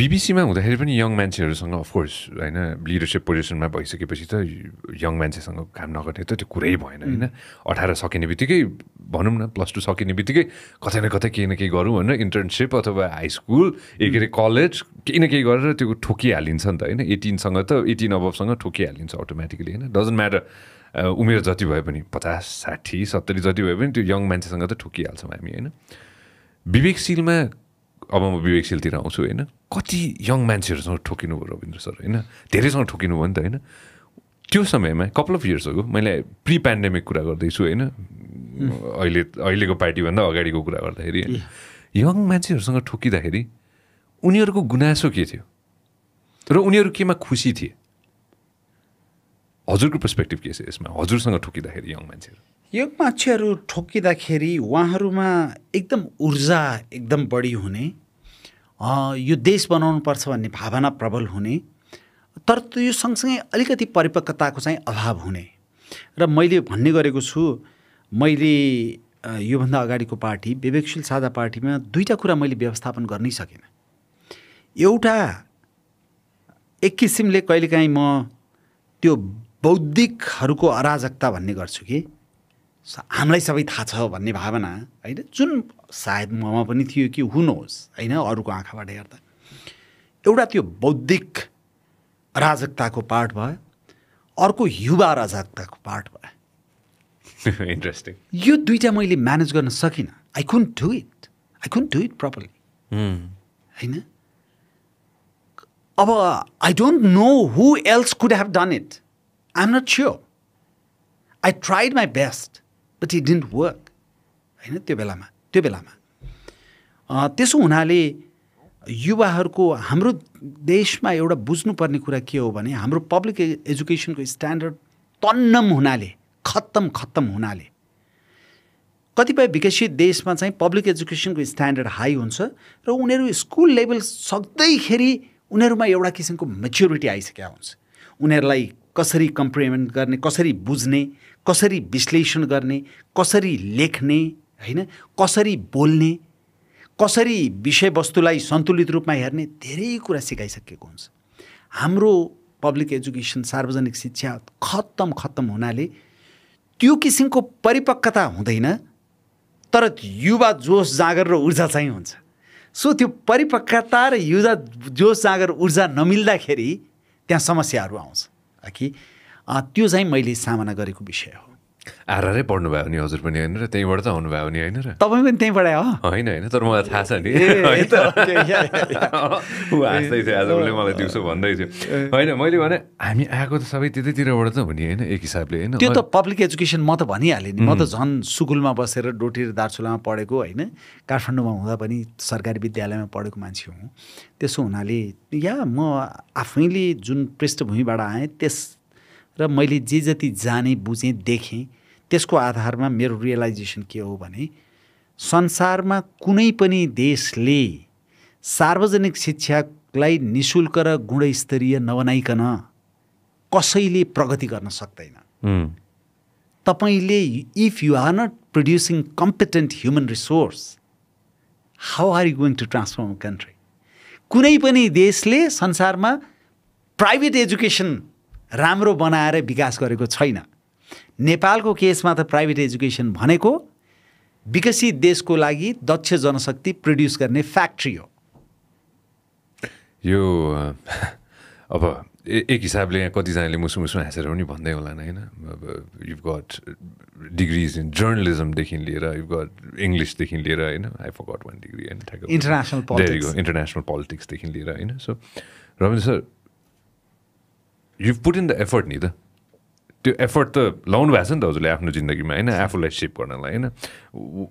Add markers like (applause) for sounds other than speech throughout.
बिबिसीमा हुँदाखेरि पनि यङ मान्छेहरूसँग अफकोर्स होइन लिडरसिप पोजिसनमा भइसकेपछि त यङ मान्छेसँग काम नगर्ने त त्यो कुरै भएन होइन अठार सकिने बित्तिकै भनौँ न प्लस टू सकिने बित्तिकै कतै न कतै केही न केही गरौँ होइन इन्टर्नसिप अथवा हाई स्कुल ए के अरे कलेज केही न केही गरेर त्यो ठोकिहालिन्छ नि त होइन एटिनसँग त एटिन अबभसँग ठोकिहालिन्छ अटोमेटिकली होइन डजन्ट म्याटर उमेर जति भए पनि पचास साठी सत्तरी जति भए पनि त्यो यङ मान्छेसँग त ठोकिहाल्छौँ हामी होइन विवेकशीलमा अब म विवेकशीलतिर आउँछु होइन? कति यङ मान्छेहरूसँग ठोकिनु भयो रविन्द्र सर होइन? धेरैसँग ठोकिनु भयो नि त होइन? त्यो समयमा कपाल अफ इयर्सहरूको मैले प्रि पेन्डेमिक कुरा गर्दैछु होइन? अहिले अहिलेको पार्टीभन्दा अगाडिको कुरा गर्दाखेरि यङ मान्छेहरूसँग ठोकिँदाखेरि उनीहरूको गुनासो के थियो? र उनीहरू केमा खुसी थिए? हजुरको पर्सपेक्टिभ के छ यसमा? हजुरसँग ठोकिँदाखेरि यङ मान्छेहरू। यो मान्छेहरू ठोकिँदाखेरि उहाँहरूमा एकदम ऊर्जा एकदम बढी हुने यो देश बनाउनुपर्छ भन्ने भावना प्रबल हुने तर त्यो सँगसँगै अलिकति परिपक्वताको चाहिँ अभाव हुने। र मैले भन्ने गरेको छु मैले योभन्दा अगाडिको पार्टी विवेकशील साझा पार्टीमा दुईवटा कुरा मैले व्यवस्थापन गर्नै सकिनँ। एउटा एक किसिमले कहिलेकाहीँ म त्यो बौद्धिकहरूको अराजकता भन्ने गर्छु कि हामीलाई सबै थाहा छ भन्ने भावना होइन? जुन सायद ममा पनि थियो कि हुनुहोस् होइन? अरूको आँखाबाट हेर्दा। एउटा त्यो बौद्धिक अराजकताको पार्ट भयो अर्को युवा अराजकताको पार्ट भयो। (laughs) इन्ट्रेस्टिङ यो दुइटा मैले म्यानेज गर्न सकिनँ। I can do it I can do it properly होइन? अब I don't know who else could have done it I am not sure I tried my best but it didn't work होइन? त्यो बेलामा त्यो बेलामा। त्यसो हुनाले युवाहरूको हाम्रो देशमा एउटा बुझ्नुपर्ने कुरा के हो भने हाम्रो पब्लिक एजुकेसनको स्ट्यान्डर्ड तन्नम हुनाले खत्तम खत्तम हुनाले। कतिपय विकसित देशमा चाहिँ पब्लिक एजुकेसनको स्ट्यान्डर्ड हाई हुन्छ र उनीहरू स्कुल लेभल सक्दैखेरि उनीहरूमा एउटा किसिमको मेच्योरिटी आइसकेका हुन्छ। उनीहरूलाई कसरी कम्प्रिमेन्ट गर्ने कसरी बुझ्ने कसरी विश्लेषण गर्ने कसरी लेख्ने होइन? कसरी बोल्ने कसरी विषयवस्तुलाई सन्तुलित रूपमा हेर्ने धेरै कुरा सिकाइसकेको हुन्छ। हाम्रो पब्लिक एजुकेसन सार्वजनिक शिक्षा खत्तम खत्तम हुनाले त्यो किसिमको परिपक्वता हुँदैन तर युवा जोस जाँगर र ऊर्जा चाहिँ हुन्छ। सो त्यो परिपक्वता र युवा जोस जाँगर ऊर्जा नमिल्दाखेरि त्यहाँ समस्याहरू आउँछ। कि त्यो चाहिँ मैले सामना गरेको विषय हो। आरआरै पढ्नुभयो नि हजुर पनि होइन र त्यहीँबाट त आउनुभयो नि होइन र? तपाईँ पनि त्यहीँबाट होइन होइन तर मलाई थाहा छ नि। (laughs) ऊ हाँस्दै थियो आज उसले मलाई दिउँसो भन्दै थियो। होइन मैले भने हामी आएको त सबै त्यतैतिरबाट त हो नि होइन एक हिसाबले होइन। त्यो त पब्लिक एजुकेसन म त भनिहालेँ नि। म त झन् सुकुलमा बसेर डोटी र दार्चुलामा पढेको होइन। काठमाडौँमा हुँदा पनि सरकारी विद्यालयमा पढेको मान्छे हुँ। त्यसो हुनाले या म आफैले जुन पृष्ठभूमिबाट आएँ त्यस र मैले जे जति जाने बुझेँ देखेँ त्यसको आधारमा मेरो रियलाइजेसन के हो भने संसारमा कुनै पनि देशले सार्वजनिक शिक्षालाई नि शुल्क र गुणस्तरीय नबनाइकन कसैले प्रगति गर्न सक्दैन। तपाईँले if you are not producing competent human resource how are you going to transform country कुनै पनि देशले संसारमा प्राइभेट एजुकेसन राम्रो बनाएर विकास गरेको छैन। नेपालको केसमा त प्राइभेट एजुकेसन भनेको विकसित देशको लागि दक्ष जनशक्ति प्रड्युस गर्ने फ्याक्ट्री हो। यो (laughs) अब एक हिसाबले यहाँ कतिजनाले मुसु मुसु हाँसेर पनि भन्दै होला होइन? अब यु गट डिग्रिज इन जर्नलिजमदेखि लिएर यु गट इङ्ग्लिसदेखि लिएर होइन? आई फगट वान डिग्री होइन इन्टरनेसनल इन्टरनेसनल पोलिटिक्सदेखि लिएर होइन? So Rabindra sir you put in the effort नि त त्यो एफर्ट त लाउनु भएको छ नि त हजुरले आफ्नो जिन्दगीमा होइन आफूलाई सेप गर्नलाई होइन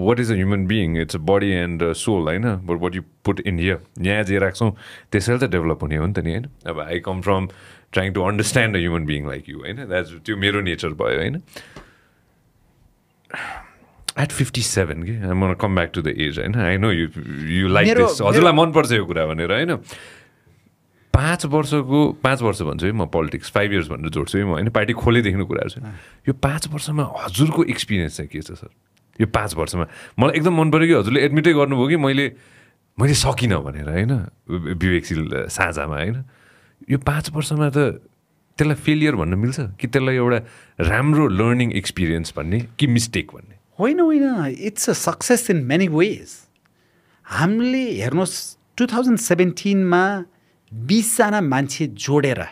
what is a human being it's a body and soul होइन but what you put in here यहाँ जे राख्छौँ त्यसैले त डेभलप हुने हो नि त नि होइन अब I come from trying to understand a human being like you होइन द्याट्स त्यो मेरो नेचर भयो होइन एट फिफ्टी सेभेन कि म come back to the age होइन I know you you like this हजुरलाई मनपर्छ यो कुरा भनेर होइन पाँच वर्षको पाँच वर्ष भन्छु है म पोलिटिक्स फाइभ इयर्स भनेर जोड्छु है म होइन पार्टी खोलेदेखिको कुराहरू छ। यो पाँच वर्षमा हजुरको एक्सपिरियन्स चाहिँ के छ सर? यो पाँच वर्षमा। मलाई एकदम मन पऱ्यो कि हजुरले एडमिटै गर्नुभयो कि मैले मैले सकिनँ भनेर होइन? विवेकशील साझामा होइन? यो पाँच वर्षमा त त्यसलाई फेलियर भन्न मिल्छ? कि त्यसलाई एउटा राम्रो लर्निङ एक्सपिरियन्स भन्ने कि मिस्टेक भन्ने? होइन होइन। It's a success in many ways हामीले हेर्नुहोस् टु थाउजन्ड सेभेन्टिनमा बिसजना मान्छे जोडेर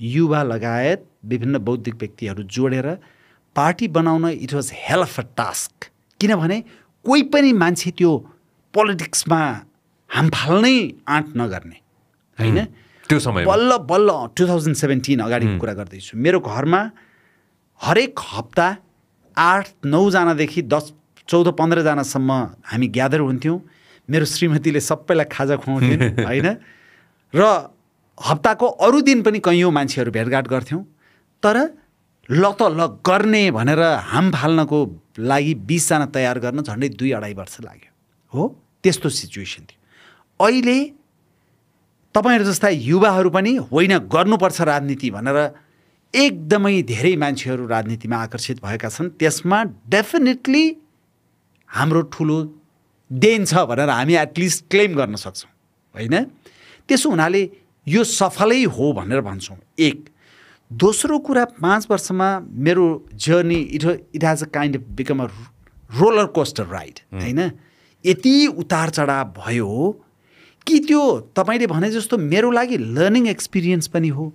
युवा लगायत विभिन्न बौद्धिक व्यक्तिहरू जोडेर पार्टी बनाउन it was hell of a task किनभने कोही पनि मान्छे त्यो पोलिटिक्समा हाम फाल्नै आँट नगर्ने। होइन? त्यो समयमा। बल्ल बल्ल टु थाउजन्ड सेभेन्टिन अगाडिको कुरा गर्दैछु। मेरो घरमा हरेक हप्ता आठ नौजनादेखि दस चौध पन्ध्रजनासम्म हामी ग्यादर हुन्थ्यौँ। मेरो श्रीमतीले सबैलाई खाजा खुवाउँथ्यौँ। (laughs) होइन? र हप्ताको अरू दिन पनि कैयौँ मान्छेहरू भेटघाट गर्थ्यौँ तर ल त ल गर्ने भनेर हाम फाल्नको लागि बिसजना तयार गर्न झन्डै दुई अढाई वर्ष लाग्यो। हो त्यस्तो सिचुएसन थियो। अहिले तपाईँहरू जस्ता युवाहरू पनि होइन गर्नुपर्छ राजनीति भनेर एकदमै धेरै मान्छेहरू राजनीतिमा आकर्षित भएका छन् त्यसमा डेफिनेटली हाम्रो ठुलो देन छ भनेर हामी एटलिस्ट क्लेम गर्न सक्छौँ। होइन? त्यसो हुनाले यो सफलै हो भनेर भन्छौँ। एक दोस्रो कुरा पाँच वर्षमा मेरो journey it it has a kind of become a roller coaster ride होइन? यति उतार चढाव भयो कि त्यो तपाईँले भने जस्तो मेरो लागि लर्निङ एक्सपिरियन्स पनि हो।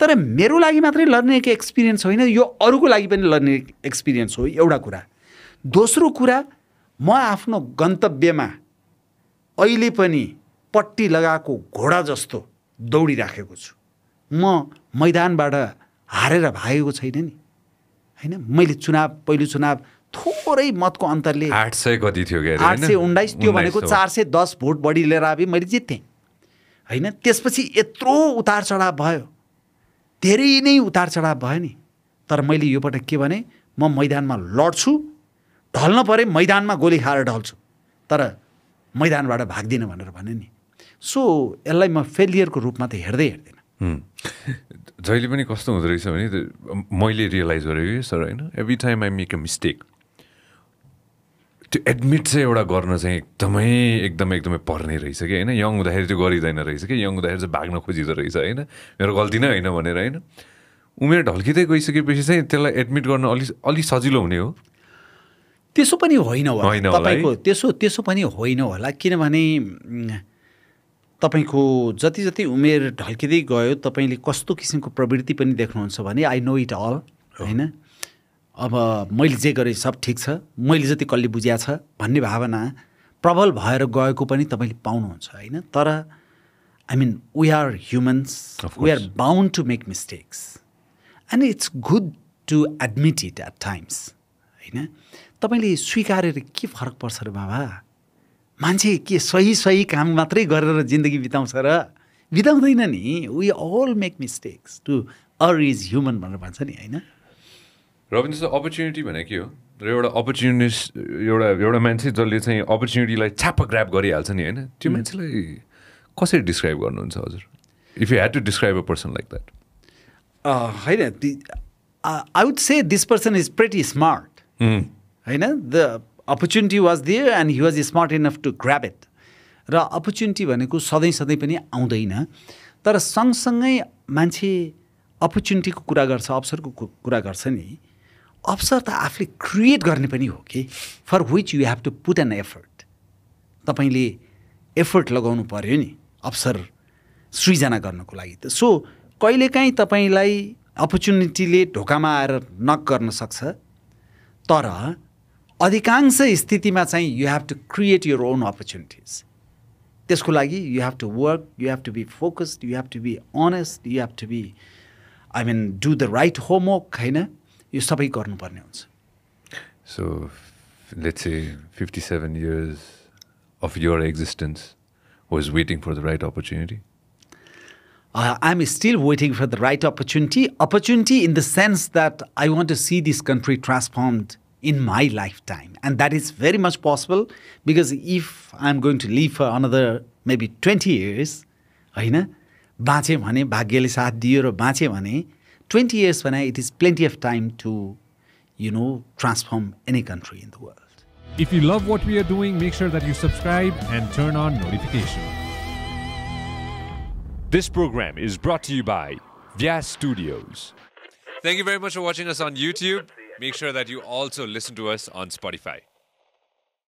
तर मेरो लागि मात्रै लर्निङ एक्सपिरियन्स होइन यो अरूको लागि पनि लर्निङ एक्सपिरियन्स हो एउटा कुरा। दोस्रो कुरा म आफ्नो गन्तव्यमा अहिले पनि पट्टी लगाएको घोडा जस्तो दौडिराखेको छु। म मैदानबाट हारेर भागेको छैन नि। होइन मैले चुनाव पहिलो चुनाव थोरै मतको अन्तरले आठ सय कति थियो आठ सय उन्नाइस त्यो भनेको चार सय दस भोट बढी लिएर आए मैले जितेँ। होइन त्यसपछि यत्रो उतार चढाव भयो। धेरै नै उतार चढाव भयो नि। तर मैले योपटक के भने म मैदानमा लड्छु ढल्न परे मैदानमा गोली खाएर ढल्छु। तर मैदानबाट भाग्दिनँ भनेर भने नि। सो यसलाई म फेलियरको रूपमा त हेर्दै हेर्दिनँ। जहिले पनि कस्तो हुँदो रहेछ भने मैले रियलाइज गरेको कि सर होइन? Every time I make a mistake त्यो एडमिट चाहिँ एउटा गर्न चाहिँ एकदमै एकदमै एकदमै पर्ने रहेछ कि होइन? यङ हुँदाखेरि त्यो गरिँदैन रहेछ कि यङ हुँदाखेरि चाहिँ भाग्न खोजिँदो रहेछ होइन? मेरो गल्ती नै होइन भनेर होइन? उमेर ढल्किँदै गइसकेपछि चाहिँ त्यसलाई एडमिट गर्न अलि अलि सजिलो हुने हो। त्यसो पनि होइन होला? तपाईँको त्यसो त्यसो पनि होइन होला। किनभने तपाईँको जति जति उमेर ढल्किँदै गयो तपाईँले कस्तो किसिमको प्रवृत्ति पनि देख्नुहुन्छ भने आई नो इट अल होइन? अब मैले जे गरेँ सब ठिक छ मैले जति कसले बुझ्या छ भन्ने भावना प्रबल भएर गएको पनि तपाईँले पाउनुहुन्छ होइन? तर I mean we are humans we are. Bound to make mistakes and it's good to admit it at times होइन? तपाईँले स्वीकारेर के फरक पर्छ र बाबा? मान्छे के सही सही काम मात्रै गरेर जिन्दगी बिताउँछ र बिताउँदैन नि। We all make mistakes to err is human भनेर भन्छ नि होइन? रविन्द्र सर अपर्च्युनिटी भनेको के हो? र एउटा अपर्च्युनिस्ट एउटा एउटा मान्छे जसले चाहिँ अपर्च्युनिटीलाई छ्याप्प ग्राप गरिहाल्छ नि होइन? त्यो मान्छेलाई कसरी डिस्क्राइब गर्नुहुन्छ हजुर? If you had to describe a person like that होइन I would say this person is pretty smart होइन? The opportunity was there and he was smart enough to grab it र अपर्च्युनिटी भनेको सधैँ सधैँ पनि आउँदैन। तर सँगसँगै मान्छे अपर्च्युनिटीको कुरा गर्छ अवसरको कुरा गर्छ नि। अवसर त आफूले क्रिएट गर्ने पनि हो कि? For which you have to put an effort तपाईँले एफर्ट लगाउनु पऱ्यो नि अवसर सृजना गर्नको लागि त। सो कहिलेकाहीँ तपाईँलाई अपर्च्युनिटीले ढोकामा आएर नक गर्न सक्छ। तर अधिकांश स्थितिमा चाहिँ you have to create your own opportunities त्यसको लागि you have to work you have to be focused you have to be honest you have to be I mean do the right homework होइन? यो सबै गर्नुपर्ने हुन्छ। So lots of your existence was waiting for the right opportunity I am still waiting for the right opportunity opportunity in the sense that I want to see this country transformed in my lifetime. And that is very much possible because if I'm going to live for another maybe 20 years, होइन बाँचेँ भने भाग्यले साथ दियो र बाँचेँ भने twenty years भने it is plenty of time to you know If you love what we are doing, make sure that you subscribe and turn on notification. This program is brought to you by Vyas Studios. Thank you very much for watching us on YouTube make sure that you also listen to us on Spotify.